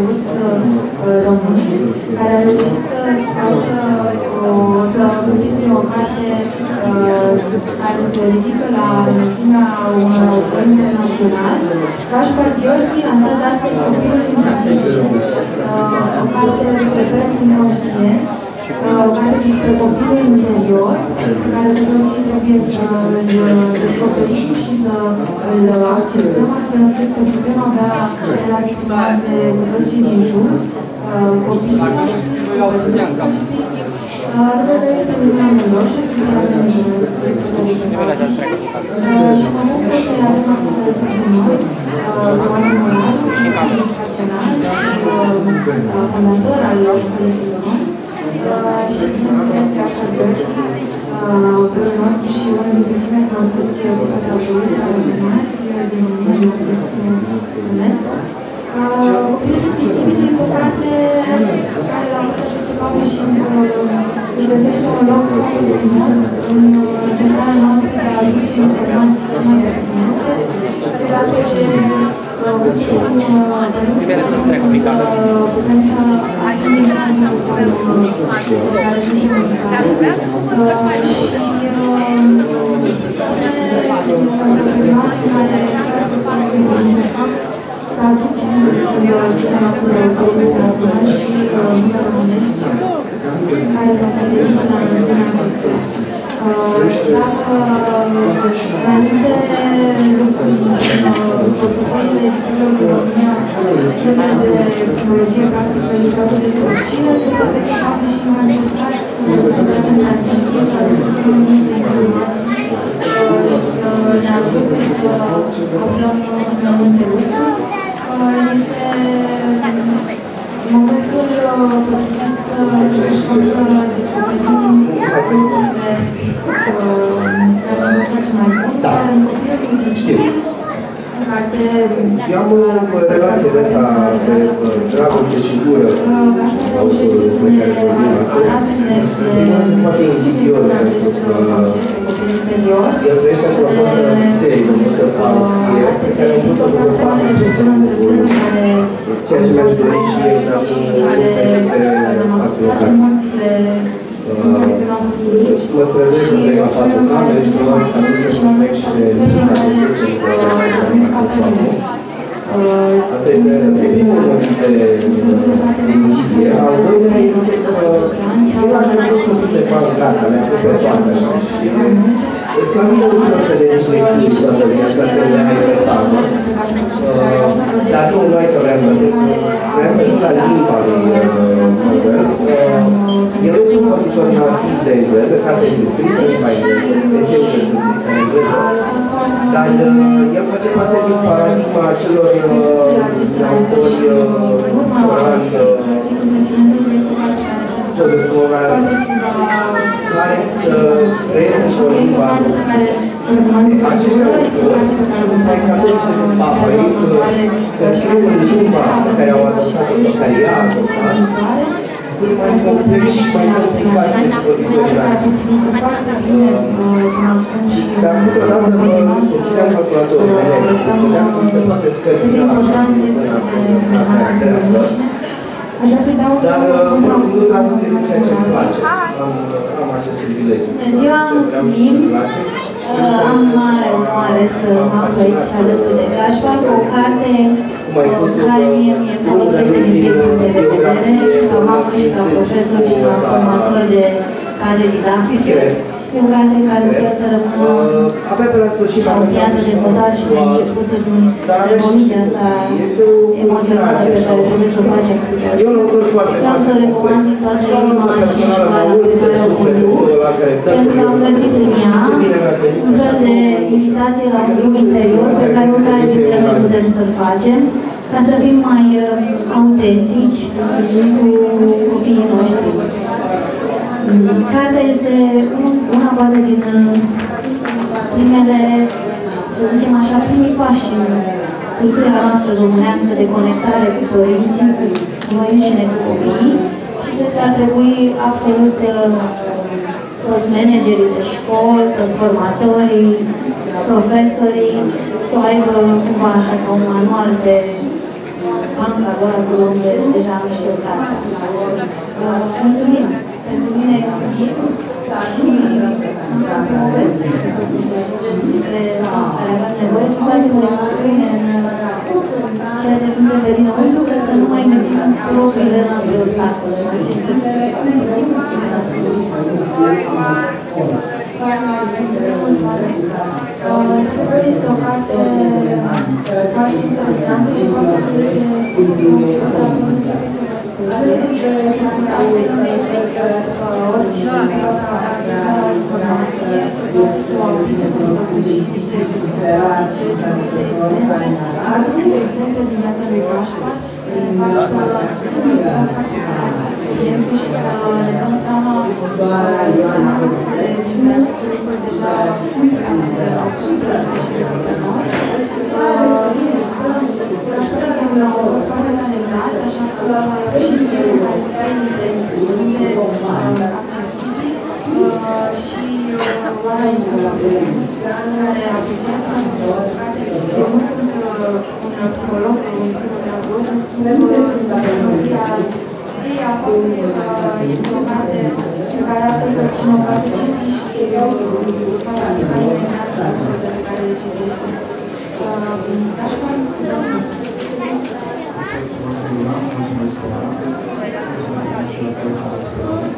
avut român, care a reușit să scoată, să publice o carte care se ridică la înălțimea unor autori internaționali. Gaspar Gheorghi lansează astăzi Copilul Invisibil, o carte despre părinții inconștient, o carte despre copilul interior, pe care cu toții trebuie să îl descoperim și să îl acceptăm astfel încât să putem avea relații frumoase cu toți cei din jur, copiii noștri, copiii noștri, Numele este Milana Roșu, sunt prietena de și mă bucur să avem astăzi alături de noi Ioana Monar, educațional și fondator al Colegiului Român și bineînțeles Rafa Gheorghi, autorul nostru și unul dintre cei mai cunoscuți psihoterapeuți relaționați din România în acest moment. Copilul Invisibil este o carte care la publishing își găsește un loc foarte frumos în încercarea noastră de a aduce informații mai pertinente, legate de Bine să-ți treacă prin cap. putem să dacă înainte lucrurile atingem cealaltă pe care suntem în stare și încercăm să aducem sistema noastră internațional și lumea românești care să se ridice la înălțimea acestea. Dacă înainte portofoliile editorilor din România, temele de psihologie practică li s-au de sfârșire, după pe care și mai încercat societatea de atenție să aducă multe informații și să ne ajute să aflăm mai multe lucruri. Este momentul potrivit să încercăm să descoperim lucrurile care ne face mai bun, dar în copilul Știu. Carte, Eu am o relație de asta de dragoste și gură Gașpar reușește să ne arate, să ne Sunt foarte invidios pentru că copil interior. el trăiește într-o fostă serie, o fostă familie, pe care am Există o putut să foarte o mare facă legătură între felul în care ceea ce mi-aș dori și eu dar și nu care este pe am spațiul observat local. emoțiile în care când am fost mici Mă străduiesc să plec la și patru felul în care camere și suntem probabil că mai atunci și să mai plec și de felul în care 10 uh, avem ca părinți. Uh, Asta este, asta e primul motiv de, de inițiativă. Al doilea este că el a trecut un pic de bani gata, le-a făcut pe toate așa și îți cam e ușor să devii șlectiv toată viața că le ai pe seamă. Dar nu, nu aici vreau să vreau să ajung la limba lui Orwell. El este un vorbitor nativ de engleză, care este scrisă în limba engleză, eseul sunt scrise în engleză. Dar uh, el face parte din paradigma acelor uh, autori uh, șorani, uh, Joseph Conrad, care să trăiesc într-o limbă Aceștia autori sunt mai catolici de papă, ei că scriu în limba pe care au adoptat-o sau care i-a adoptat, sunt mai complexi și mai complicați decât vorbitorii nativi. Dar câteodată mă închideam calculatorul meu, vedeam cum se poate scădina așa în aceea Așa se dau Dar oricum nu trag de ceea ce îmi place. Am, am acest privilegiu. Bună ziua, mulțumim! Uh, Am mare onoare să mă aflu aici alături de Gașpar cu o carte uh, care mie mi-e folosește din trei puncte de vedere și ca mamă și ca profesor și ca formator de cadre didactice. Discret. E o carte care sper să rămână Uh, Abia pe la sfârșit ca am o piatră de hotar și de începutul unui Dar avea și revoliție asta este o emoțională pe combinație care trebuie să o facem. E un autor foarte Vreau să recomand din toată Ca un inima autor și personal, școala am pe auzit care o sufletul conduc, ăla care dă pentru că am găsit în ea Ce bine că a venit un fel de invitație la un drum interior pe care oricare dintre noi putem să-l facem ca să fim mai uh, autentici cu copiii noștri. Mm, Cartea este un- una poate din uh, primele, să zicem așa, primii pași în cultura noastră românească de conectare cu părinții, cu noi înșine, cu copiii și cred că ar trebui absolut uh, toți managerii de școli, toți formatorii, profesorii, să o aibă cumva așa ca un manual de banca lor, acolo unde deja am și eu cartea. Uh, mulțumim! Pentru mine e și dintre care avem nevoie să facem reformări în ceea ce suntem pe dinăuntru, ca să nu mai metim propriile noastre obstacole. Este o carte foarte interesantă și faptul că este oricine să această informație să poată să o aplice pentru și niște ce sunt de exemple. Am adus exemple din viața lui Gașpar, experiențe și să ne dăm seama din aceste lucruri deja au fost și de noi. Gașpar este un autor foarte talentat, așa că și stilul care scrie este accesibil și oamenii care apreciază carte. Eu nu sunt un psiholog, un psihoterapeut, în schimb, sunt ideea faptului că este o carte pe care a să și o carte citi și poate aplica imediat lucrurile pe care le citește. Aș vrea Mulțumesc, Clara. Mulțumesc și la care s-a prezent.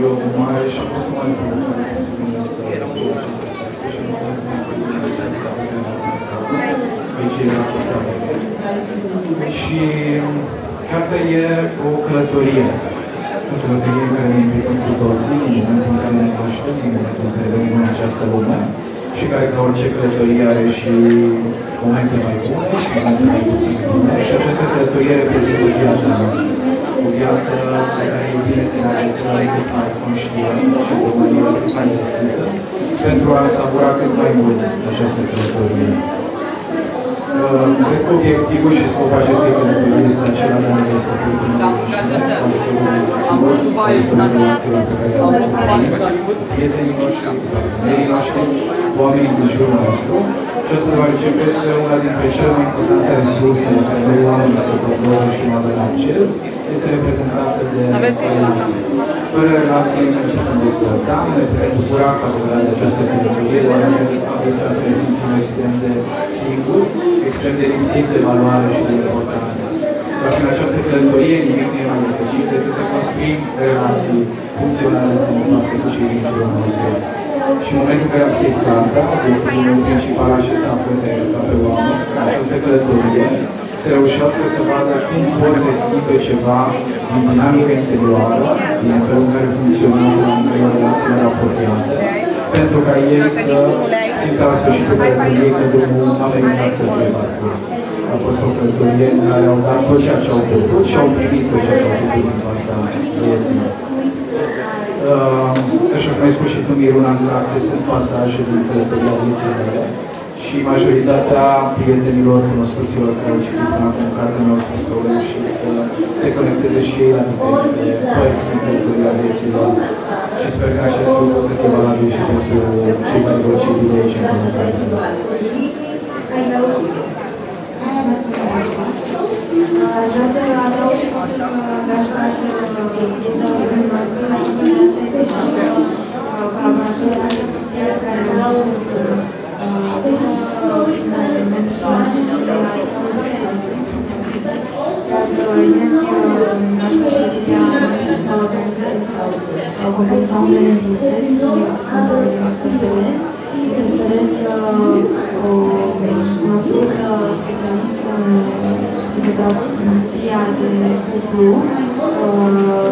E o mare și a fost o mare provocare pentru mine să scriu aceste carte și mulțumesc mult pentru invitația pe care ați lăsat. Aici era foarte Și Cartea e o călătorie. O călătorie în care ne implicăm cu toții, în momentul în care ne naștem, în momentul în care venim în această lume și care, ca orice călătorie, are și momente mai bune și momente mai puțin bune. Și această călătorie reprezintă viața noastră. O viață pe care e bine să ne analizăm cât mai conștient și de manieră cât mai deschisă pentru a savura cât mai mult această călătorie. Cred că obiectivul și scopul acestei călătorii este acela de a ne descoperi prin relațiilor pe care le avem. cu prietenii noștri, cu partenerii noștri, oamenii din jurul nostru. Și asta va începe să una dintre cele mai importante resurse la care noi oamenii se propună și nu avem acces, este reprezentată de relații. Fără relații nu ne putem dezvolta, nu ne putem bucura ca adevărat de această călătorie, oamenii am visat să ne simțim extrem de singuri, extrem de lipsiți de valoare și de importanță. Dar prin această călătorie nimic nu e mai fericit decât să construim relații funcționale sănătoase cu cei din jurul nostru. Și în momentul în care am scris cartea, obiectivul principal acesta a fost de a ajuta pe oameni în această călătorie să reușească să vadă cum pot să schimbe ceva din dinamica interioară, din felul în care funcționează în relațiile apropiate, pentru ca ei să simtă la sfârșitul călătoriei că drumul a meritat să fie parcurs. A fost o călătorie în care au dat tot ceea ce au putut și au primit tot ceea ce au putut din partea vieții. Uh, așa cum ai spus și tu, Miruna, în carte sunt pasaje din călătoria vieții mele și majoritatea prietenilor, cunoscuților care au citit până acum cartea mea au spus că au reușit să se conecteze și ei la diferite părți din călătoria vieții lor. Și sper că acest lucru să fie valabil și pentru cei care vor citi de aici în comunitate. Aș vrea să adaug și faptul că Gașpar este o organizație unele activități, sunt stăpâne, se cred că o consultă specialistă în psihoterapia de cuplu,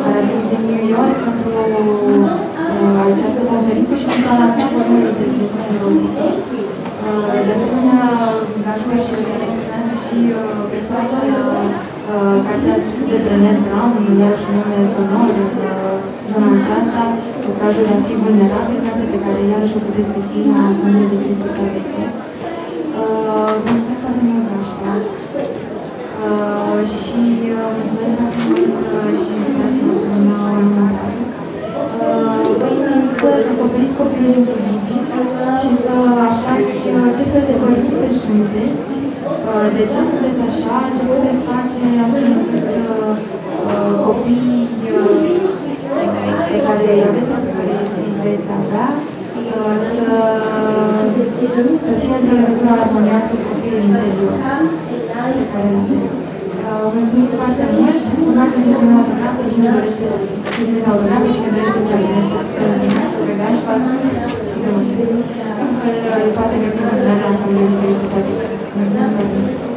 care a venit din New York pentru această conferință și pentru a lansa formele inteligenței neurotică. De asemenea, Gașua și reacționează și persoanele cartea scrisă de Brené Brown, iarăși un nume sonor în zona aceasta, curajul de a fi vulnerabil, carte pe care iarăși o puteți găsi la zonele de critică veche. Mulțumesc foarte mult, Gașpa. Și mulțumesc foarte mult și invitației la următoare. Vă invit să descoperiți copilul invizibil și să aflați ce fel de părinte sunteți Uh, de ce sunteți așa? Ce puteți face astfel încât uh, uh, copiii pe care le veți avea să, să fie într-o legătură armonioasă cu copilul interior. Vă mulțumim foarte mult. Urmează să se mă autografe cine dorește să se dea autografe, cine dorește să întâlnească să întâlnească pe gașpa. Îl poate găsi în la asta, mulțumim. Mulțumim.